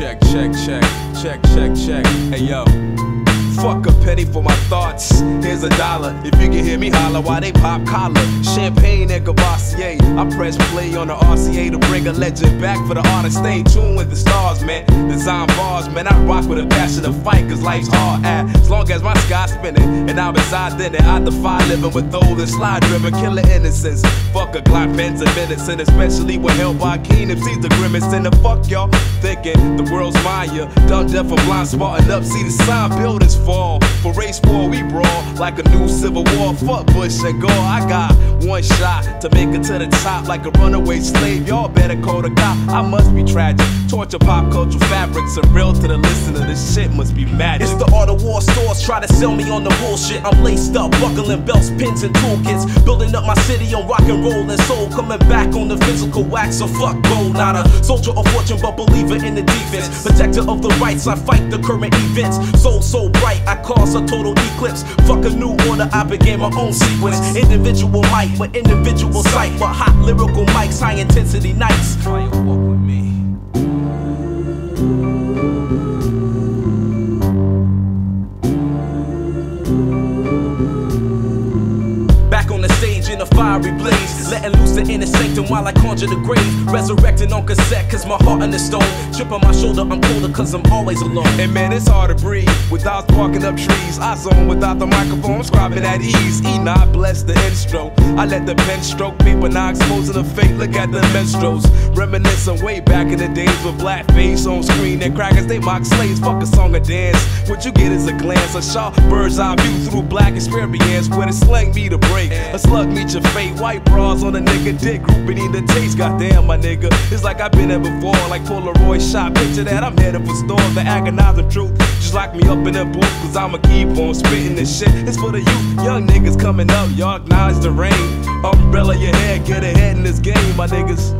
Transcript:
check, check, check, check, check. Check. Hey yo. Fuck a penny for my thoughts. Here's a dollar. If you can hear me holler while they pop collar. Champagne and Courvoisier. I press play on the RCA to bring a legend back for the artist. Stay tuned with the stars, man. Design bars, man. I rock with a passion to fight, cause life's hard. As long as my sky's spinning and I reside in it, I defy living with those that slide driven, killing innocence. Fuck a Glock, pens and and especially when held by Keenan. sees the grimace and the fuck y'all thinking the world's. Yeah. Dumb, deaf, and blind, smarting up. See the sign buildings fall. For race war, we brawl like a new civil war. Fuck Bush and Gore. I got one shot to make it to the top like a runaway slave. Y'all better call the cop. I must be tragic. Torture pop culture fabrics are real to the listener. This shit must be magic. It's the art of war stores, try to sell me on the bullshit. I'm laced up, buckling belts, pins, and toolkits. Building up my city on rock and roll and soul. Coming back on the physical wax, so fuck gold. Not a soldier of fortune, but believer in the defense. Protector of the rights, I fight the current events. Soul so bright, I cause a total eclipse. Fuck a new order, I began my own sequence. Individual might, but individual sight. But hot lyrical mics, high intensity nights. Try and walk with me. In a fiery blaze. Letting loose the inner sanctum while I conjure the grave. Resurrecting on cassette, cause my heart in the stone. Chip on my shoulder, I'm colder, cause I'm always alone. And man, it's hard to breathe without sparking up trees. I zone without the microphone, scribing at ease. E not bless the intro. I let the pen stroke paper, now exposing the fate. Look at the minstrels. Reminiscing way back in the days with black blackface on screen and crackers, they mock slaves. Fuck a song or dance. What you get is a glance, a sharp bird's eye view through black experience. Where it slang me to break, a slug meet your fate. White bras on a nigga dick, grouping in the taste. Goddamn, my nigga. It's like I've been there before, like Polaroid shot. Picture that, I'm headed for stores, the agonizing truth. Just lock me up in the booth, cause I'ma keep on spitting this shit. It's for the youth, young niggas coming up, y'all acknowledge the rain. Umbrella your head, get ahead in this game, my niggas.